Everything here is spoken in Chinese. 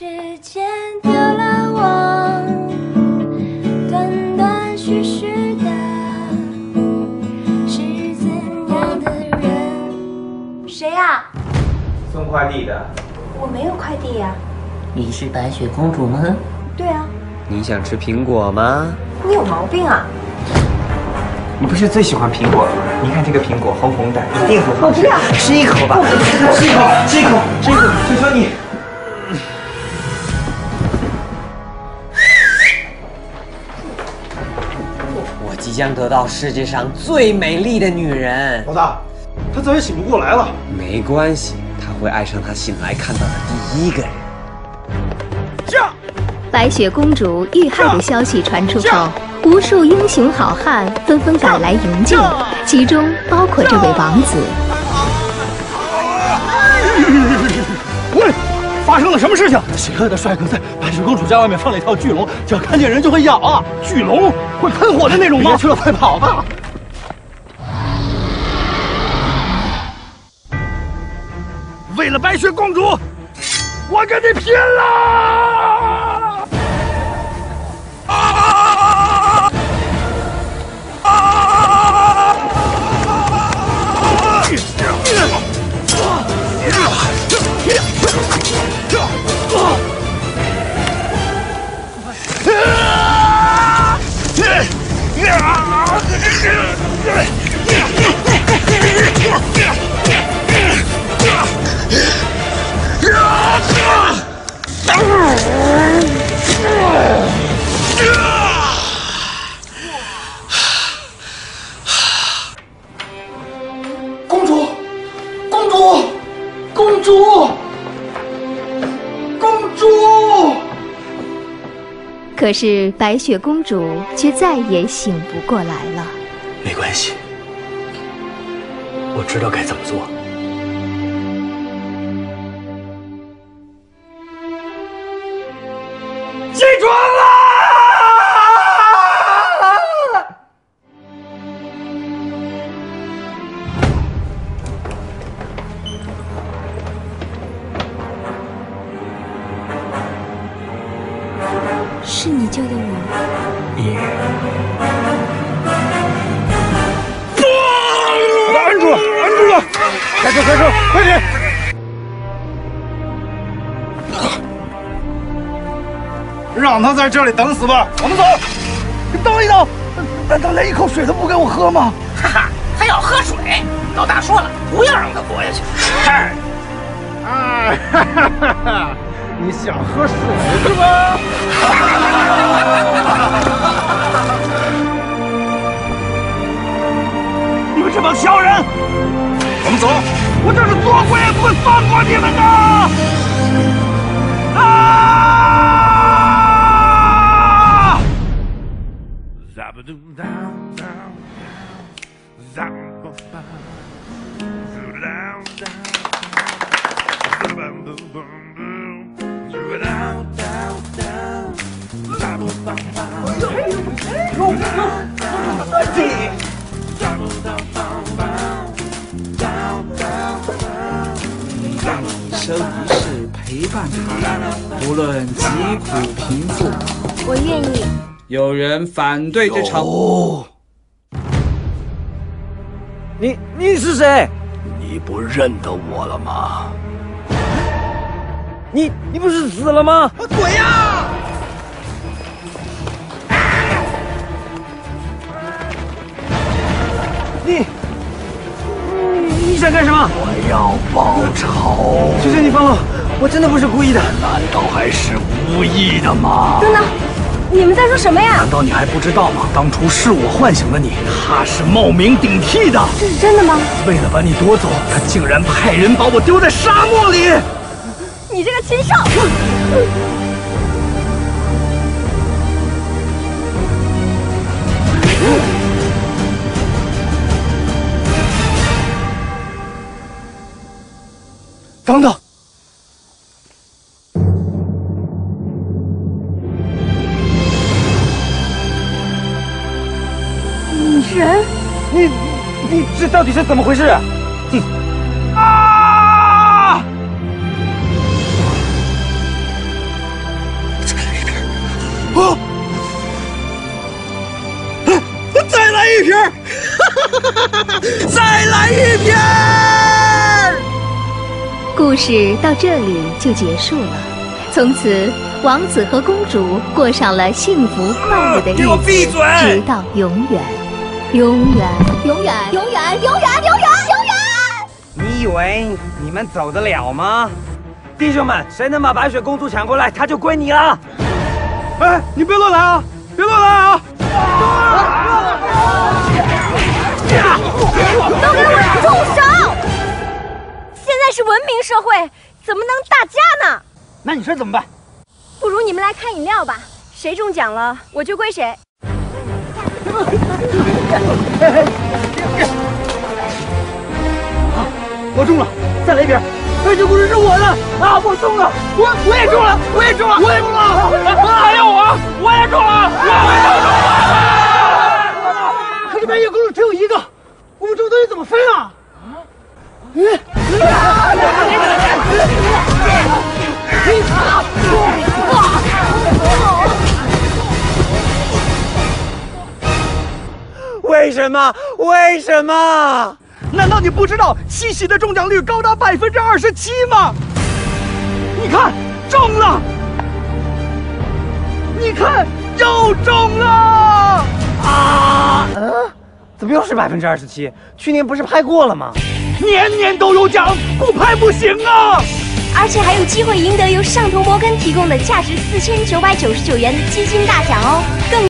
时间丢了我，断断续续的，是怎样的人？谁呀、送快递的。我没有快递呀、你是白雪公主吗？对啊，你想吃苹果吗？你有毛病啊！你不是最喜欢苹果了吗？你看这个苹果红红的，一定很好吃我不要。吃一口吧，吃一口，吃一口，吃一口，求求你。即将得到世界上最美丽的女人。老大，他再也醒不过来了。没关系，他会爱上他醒来看到的第一个人。白雪公主遇害的消息传出后，无数英雄好汉纷纷赶来营救，其中包括这位王子。发生了什么事情？邪恶的帅哥在白雪公主家外面放了一条巨龙，只要看见人就会咬啊！巨龙会喷火的那种吗？别去了，快跑吧！为了白雪公主，我跟你拼了！可是白雪公主却再也醒不过来了。没关系，我知道该怎么做。起床啦！是你救的我。你，把他摁住了，摁住了！开车，开车，快点！让他在这里等死吧！我们走。等一等，难道连一口水都不给我喝吗？哈哈，他要喝水。老大说了，不要让他活下去。哎，哈哈哈哈！你想喝水是吧？你们这帮小人！我们走，我这是做鬼也不会放过你们的！啊！无论疾苦贫富。我愿意。有人反对这场。哦，你你是谁？你不认得我了吗？你你不是死了吗？鬼呀！你你想干什么？我要报仇！求求你放了，我真的不是故意的。难道还是无意的吗？等等，你们在说什么呀？难道你还不知道吗？当初是我唤醒了你，他是冒名顶替的。这是真的吗？为了把你夺走，他竟然派人把我丢在沙漠里。你这个禽兽！等等，你你这到底是怎么回事？啊！哦，再来一瓶儿，再来一瓶儿。故事到这里就结束了。从此，王子和公主过上了幸福快乐的日给我子，闭嘴直到永远，永远，永远，永远，永远，永远，永远。你以为你们走得了吗？弟兄们，谁能把白雪公主抢过来，她就归你了。哎，你别乱来啊！别乱来啊！都给我住手！现在是文明社会，怎么能打架呢？那你说怎么办？不如你们来开饮料吧，谁中奖了我就归谁。我中了，再来一遍。白雪公主是我的啊！我中了，我我也中了，我也中了，我也中了，还有我，我也中了，我也中了。可是白雪公主只有一个，我们这个东西怎么分啊？为什么？为什么？难道你不知道七喜的中奖率高达百分之二十七吗？你看，中了！你看，又中了！啊！嗯，怎么又是百分之二十七？去年不是拍过了吗？年年都有奖，不拍不行啊！而且还有机会赢得由上图摩根提供的价值四千九百九十九元的基金大奖哦！更